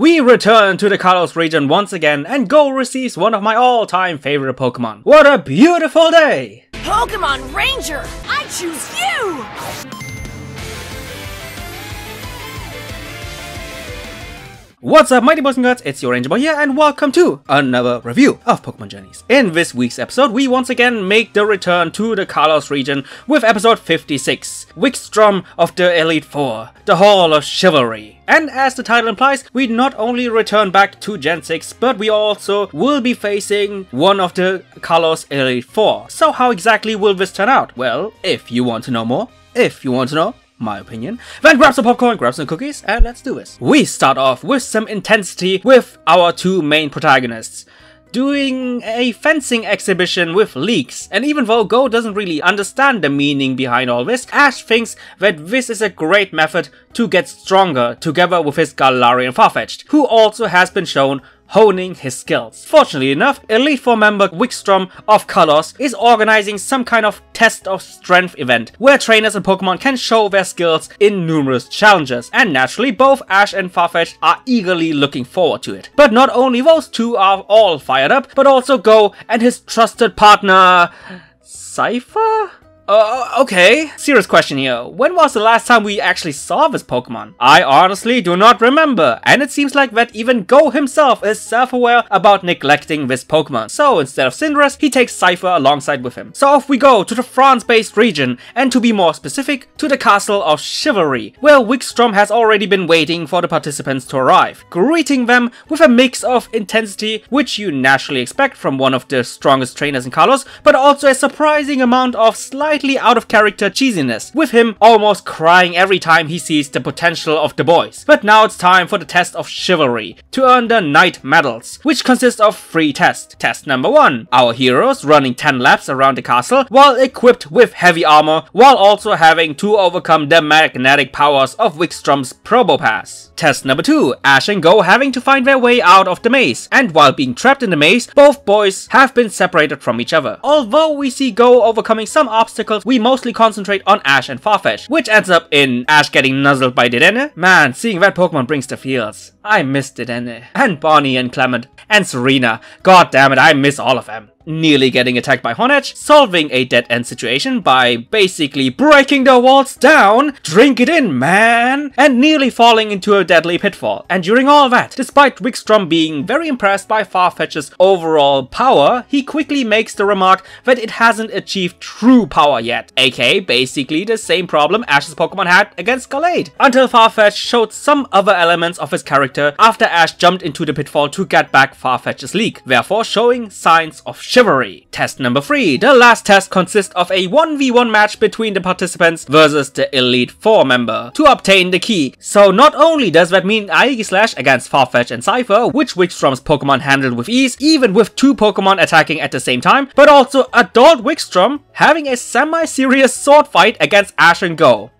We return to the Kalos region once again and Go receives one of my all-time favorite Pokemon. What a beautiful day! Pokemon Ranger, I choose you! What's up mighty boys and girls, it's your Ranger Boy here and welcome to another review of Pokemon Journeys. In this week's episode, we once again make the return to the Kalos region with episode 56, Wikstrom of the Elite Four, the Hall of Chivalry. And as the title implies, we not only return back to Gen 6, but we also will be facing one of the Kalos Elite Four. So how exactly will this turn out? Well, if you want to know more, if you want to know, my opinion. Then grab some popcorn, grab some cookies, and let's do this. We start off with some intensity with our two main protagonists doing a fencing exhibition with leeks. And even though Go doesn't really understand the meaning behind all this, Ash thinks that this is a great method to get stronger together with his Galarian Farfetch'd, who also has been shown honing his skills. Fortunately enough, Elite Four member Wikstrom of Kalos is organizing some kind of test of strength event, where trainers and Pokemon can show their skills in numerous challenges, and naturally both Ash and Farfetch are eagerly looking forward to it. But not only those two are all fired up, but also Go and his trusted partner... Scyther? Uh, okay. Serious question here. When was the last time we actually saw this Pokemon? I honestly do not remember, and it seems like that even Go himself is self-aware about neglecting this Pokemon. So instead of Cinderace, he takes Scyther alongside with him. So off we go to the France-based region, and to be more specific, to the Castle of Chivalry, where Wikstrom has already been waiting for the participants to arrive, greeting them with a mix of intensity, which you naturally expect from one of the strongest trainers in Kalos, but also a surprising amount of slight slightly out of character cheesiness, with him almost crying every time he sees the potential of the boys. But now it's time for the test of chivalry, to earn the Knight medals, which consist of three tests. Test number 1. Our heroes running 10 laps around the castle while equipped with heavy armor, while also having to overcome the magnetic powers of Wikstrom's Probopass. Test number 2. Ash and Go having to find their way out of the maze, and while being trapped in the maze, both boys have been separated from each other. Although we see Go overcoming some obstacles we mostly concentrate on Ash and Farfetch, which ends up in Ash getting nuzzled by Dedenne. Man, seeing that Pokemon brings the feels. I miss Dedenne, and Bonnie and Clemont, and Serena. God damn it, I miss all of them nearly getting attacked by Honedge, solving a dead-end situation by basically breaking the walls down, drink it in man, and nearly falling into a deadly pitfall. And during all that, despite Wikstrom being very impressed by Farfetch's overall power, he quickly makes the remark that it hasn't achieved true power yet, aka basically the same problem Ash's Pokemon had against Gallade, until Farfetch showed some other elements of his character after Ash jumped into the pitfall to get back Farfetch's leek, therefore showing signs of Chivalry. Test number 3. The last test consists of a 1v1 match between the participants versus the Elite 4 member to obtain the key. So not only does that mean Aegislash against Farfetch and Scyther, which Wikstrom's Pokemon handled with ease, even with two Pokemon attacking at the same time, but also adult Wikstrom having a semi-serious sword fight against Ash and Go.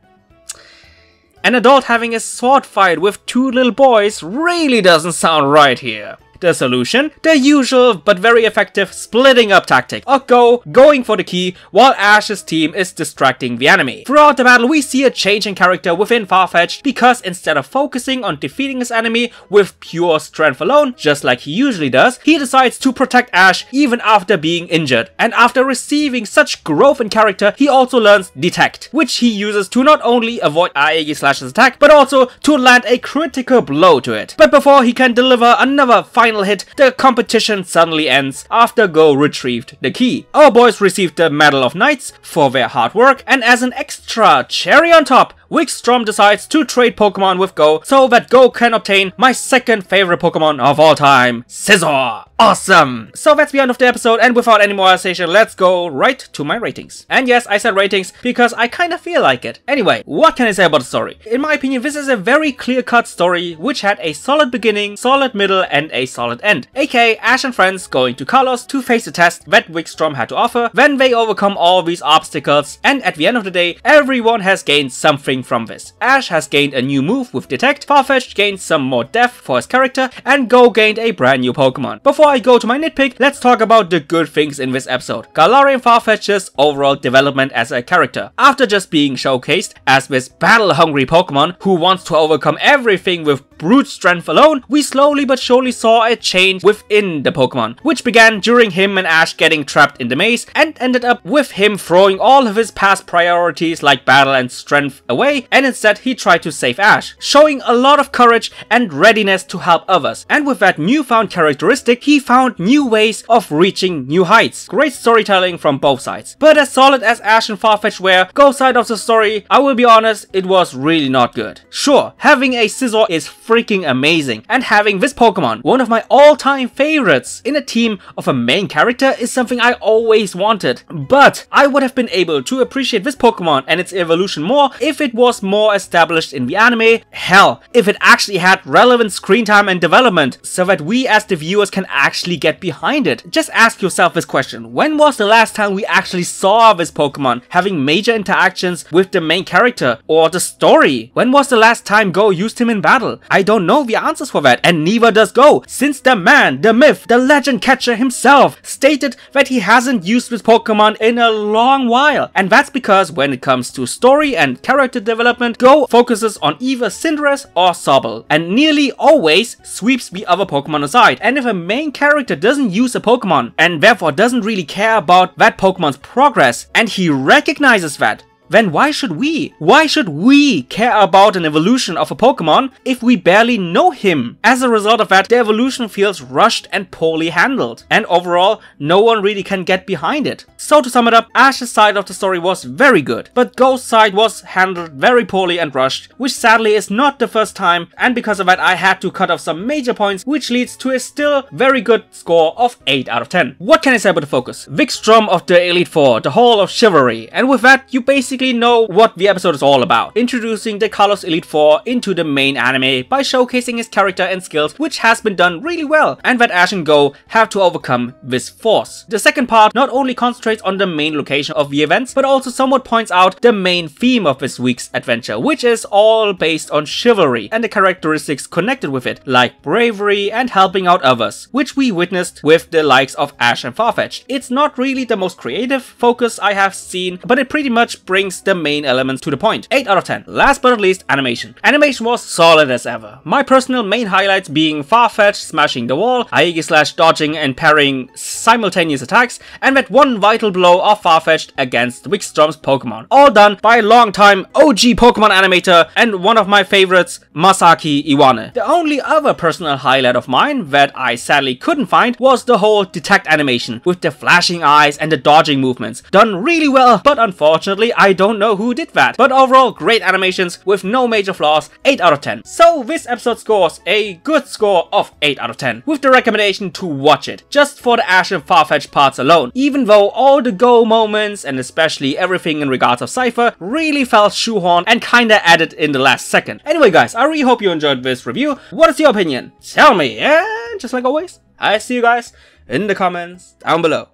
An adult having a sword fight with two little boys really doesn't sound right here. The solution? The usual but very effective splitting up tactic of Go going for the key while Ash's team is distracting the enemy. Throughout the battle we see a change in character within Farfetch because instead of focusing on defeating his enemy with pure strength alone, just like he usually does, he decides to protect Ash even after being injured. And after receiving such growth in character, he also learns Detect, which he uses to not only avoid Aegislash's attack, but also to land a critical blow to it. But before he can deliver another final final hit, the competition suddenly ends after Go retrieved the key. Our boys received the Medal of Knights for their hard work, and as an extra cherry on top, Wikstrom decides to trade Pokemon with Go so that Go can obtain my second favorite Pokemon of all time, Scizor. Awesome! So that's the end of the episode and without any more hesitation, let's go right to my ratings. And yes, I said ratings because I kinda feel like it. Anyway, what can I say about the story? In my opinion, this is a very clear-cut story which had a solid beginning, solid middle, and a solid end. aka Ash and friends going to Kalos to face the test that Wikstrom had to offer, then they overcome all these obstacles, and at the end of the day, everyone has gained something from this. Ash has gained a new move with Detect, Farfetch'd gained some more depth for his character, and Go gained a brand new Pokemon. Before I go to my nitpick, let's talk about the good things in this episode. Galarian Farfetch's overall development as a character. After just being showcased as this battle-hungry Pokemon who wants to overcome everything with brute strength alone, we slowly but surely saw a change within the Pokemon, which began during him and Ash getting trapped in the maze and ended up with him throwing all of his past priorities like battle and strength away and instead he tried to save Ash, showing a lot of courage and readiness to help others. And with that newfound characteristic, he found new ways of reaching new heights. Great storytelling from both sides. But as solid as Ash and Farfetch were, go side of the story, I will be honest, it was really not good. Sure, having a Scizor is freaking amazing, and having this Pokemon, one of my all-time favorites, in a team of a main character is something I always wanted. But I would have been able to appreciate this Pokemon and its evolution more if it was more established in the anime. Hell, if it actually had relevant screen time and development, so that we as the viewers can actually get behind it. Just ask yourself this question, when was the last time we actually saw this Pokemon having major interactions with the main character or the story? When was the last time Go used him in battle? Don't know the answers for that, and neither does Go, since the man, the myth, the legend catcher himself stated that he hasn't used this Pokemon in a long while. And that's because when it comes to story and character development, Go focuses on either Cinderace or Sobble, and nearly always sweeps the other Pokemon aside. And if a main character doesn't use a Pokemon, and therefore doesn't really care about that Pokemon's progress, and he recognizes that, then why should we? Why should we care about an evolution of a Pokemon if we barely know him? As a result of that, the evolution feels rushed and poorly handled, and overall, no one really can get behind it. So to sum it up, Ash's side of the story was very good, but Go's side was handled very poorly and rushed, which sadly is not the first time, and because of that I had to cut off some major points, which leads to a still very good score of 8 out of 10. What can I say about the focus? Wikstrom of the Elite Four, the Hall of Chivalry, and with that you basically basically know what the episode is all about, introducing the Kalos Elite Four into the main anime by showcasing his character and skills, which has been done really well, and that Ash and Go have to overcome this force. The second part not only concentrates on the main location of the events, but also somewhat points out the main theme of this week's adventure, which is all based on chivalry and the characteristics connected with it, like bravery and helping out others, which we witnessed with the likes of Ash and Farfetch'd. It's not really the most creative focus I have seen, but it pretty much brings brings the main elements to the point. 8 out of 10. Last but not least, animation. Animation was solid as ever. My personal main highlights being Farfetch smashing the wall, Aegislash dodging and parrying simultaneous attacks, and that one vital blow of Farfetch'd against Wikstrom's Pokemon. All done by long-time OG Pokemon animator and one of my favorites, Masaaki Iwane. The only other personal highlight of mine that I sadly couldn't find was the whole detect animation with the flashing eyes and the dodging movements. Done really well, but unfortunately I don't know who did that. But overall, great animations with no major flaws, 8 out of 10. So this episode scores a good score of 8 out of 10, with the recommendation to watch it, just for the Ash and Farfetch parts alone, even though all the go moments and especially everything in regards of Scyther really felt shoehorned and kinda added in the last second. Anyway guys, I really hope you enjoyed this review. What is your opinion? Tell me, and just like always, I see you guys in the comments down below.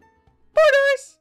Bye guys!